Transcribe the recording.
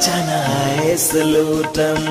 चना है सलूटम